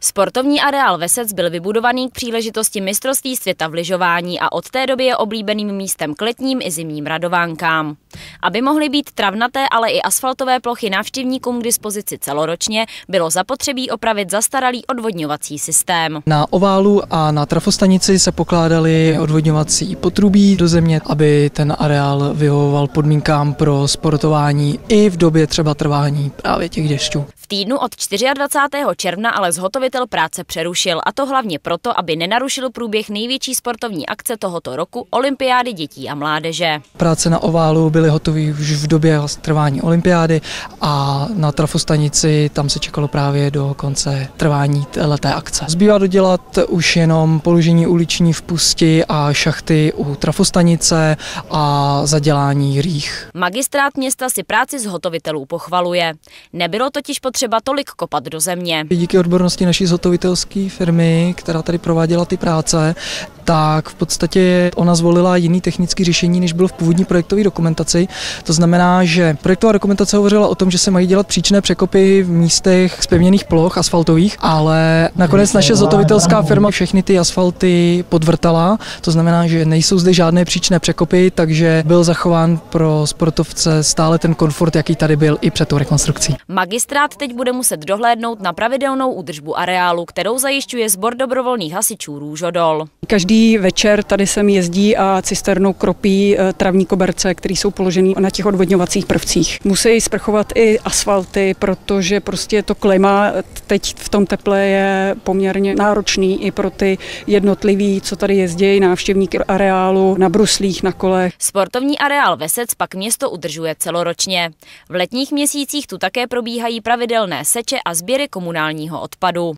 Sportovní areál Vesec byl vybudovaný k příležitosti mistrovství světa v lyžování a od té doby je oblíbeným místem k letním i zimním radovánkám. Aby mohly být travnaté, ale i asfaltové plochy návštěvníkům k dispozici celoročně, bylo zapotřebí opravit zastaralý odvodňovací systém. Na oválu a na trafostanici se pokládaly odvodňovací potrubí do země, aby ten areál vyhovoval podmínkám pro sportování i v době třeba trvání právě těch dešťů. V týdnu od 24. června ale zhotovitel práce přerušil a to hlavně proto, aby nenarušil průběh největší sportovní akce tohoto roku Olympiády dětí a mládeže. Práce na oválu byly hotové už v době trvání olympiády a na trafostanici tam se čekalo právě do konce trvání leté akce. Zbývá dodělat už jenom položení uliční vpusti a šachty u trafostanice a zadělání rých. Magistrát města si práci zhotovitelů pochvaluje. Nebylo totiž potřeba tolik kopat do země. Díky odbornosti naší zhotovitelské firmy, která tady prováděla ty práce, tak v podstatě ona zvolila jiný technický řešení, než bylo v původní projektové dokumentaci. To znamená, že projektová dokumentace hovořila o tom, že se mají dělat příčné překopy v místech zpevněných ploch asfaltových, ale nakonec naše zotovitelská firma všechny ty asfalty podvrtala. To znamená, že nejsou zde žádné příčné překopy, takže byl zachován pro sportovce stále ten komfort, jaký tady byl i před tou rekonstrukcí. Magistrát teď bude muset dohlédnout na pravidelnou údržbu areálu, kterou zajišťuje sbor dobrovolných hasičů Růžodol. Každý večer tady sem jezdí a cisternou kropí eh, travní koberce, které jsou položené na těch odvodňovacích prvcích. Musí sprchovat i asfalty, protože prostě to klima teď v tom teple je poměrně náročný i pro ty jednotlivý, co tady jezdí, návštěvníky areálu na bruslích, na kolech. Sportovní areál Vesec pak město udržuje celoročně. V letních měsících tu také probíhají pravidelné seče a sběry komunálního odpadu.